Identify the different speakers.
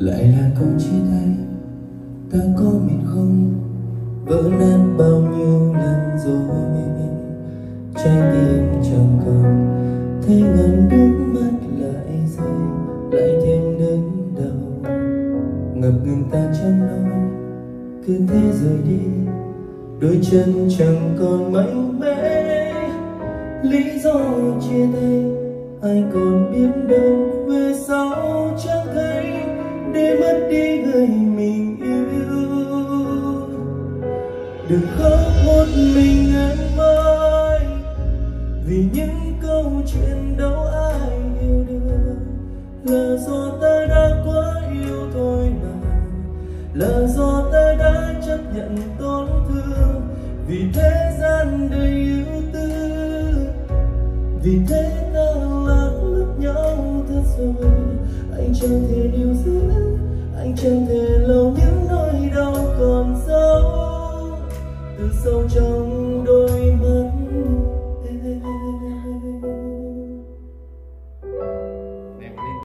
Speaker 1: lại là câu chia tay, ta có mệt không? Vỡ nát bao nhiêu lần rồi? Trái tim chẳng còn, thấy ngần nước mắt lại rơi lại thêm đớn đau. Ngập ngừng ta chẳng nói cứ thế rời đi. Đôi chân chẳng còn mạnh mẽ lý do chia tay, ai còn biết đâu để mất đi người mình yêu. Đừng khóc một mình em ơi, vì những câu chuyện đâu ai hiểu được. Là do ta đã quá yêu thôi mà là do ta đã chấp nhận tổn thương. Vì thế gian đầy yêu tư, vì thế ta lạc mất nhau thật rồi. Anh chẳng thể điều giữ anh chẳng thể lâu những nỗi đau còn sâu từ sâu trong